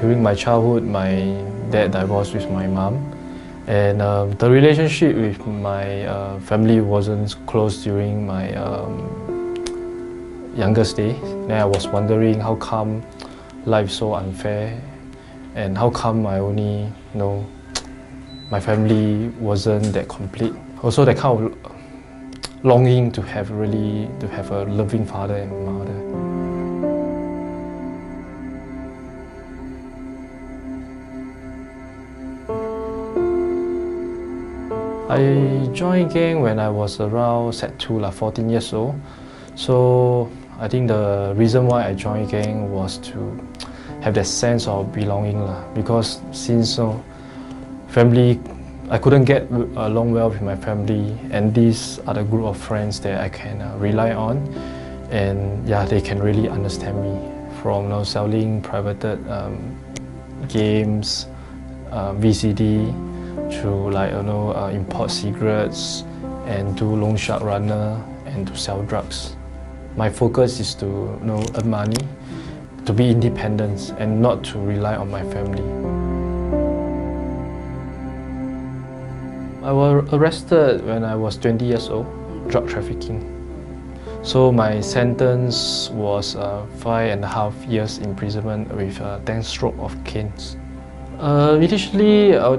During my childhood, my dad divorced with my mom, and um, the relationship with my uh, family wasn't close during my um, youngest days. Then I was wondering how come life so unfair, and how come I only you know my family wasn't that complete. Also, that kind of longing to have really to have a loving father and mother. I joined gang when I was around Sec 2, like 14 years old. So I think the reason why I joined gang was to have that sense of belonging lah. because since uh, family I couldn't get along well with my family and these are the group of friends that I can uh, rely on and yeah they can really understand me from you know, selling private um, games, uh, VCD, to like you know uh, import cigarettes and do loan shark runner and to sell drugs. My focus is to you know earn money, to be independent and not to rely on my family. I was arrested when I was 20 years old, drug trafficking. So my sentence was uh, five and a half years imprisonment with uh, 10 stroke of canes. Uh, initially, I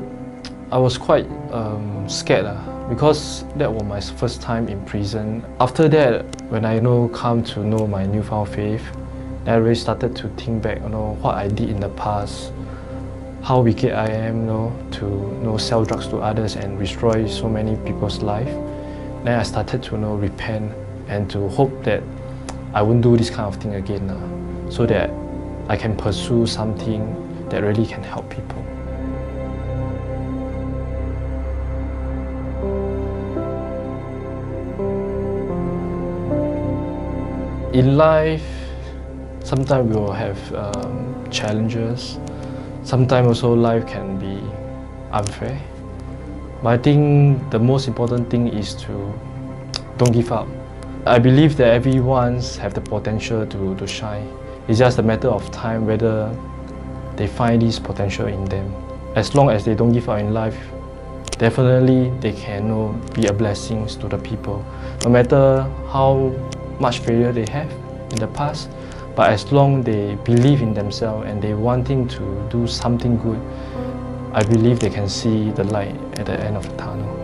I was quite um, scared uh, because that was my first time in prison. After that, when I you know come to know my newfound faith, I really started to think back, you know, what I did in the past, how wicked I am, you know, to you know, sell drugs to others and destroy so many people's life. Then I started to you know, repent and to hope that I won't do this kind of thing again, uh, so that I can pursue something that really can help people. In life, sometimes we will have um, challenges. Sometimes also life can be unfair. But I think the most important thing is to don't give up. I believe that everyone have the potential to, to shine. It's just a matter of time whether they find this potential in them. As long as they don't give up in life, definitely they can you know, be a blessing to the people. No matter how much failure they have in the past, but as long they believe in themselves and they wanting to do something good, I believe they can see the light at the end of the tunnel.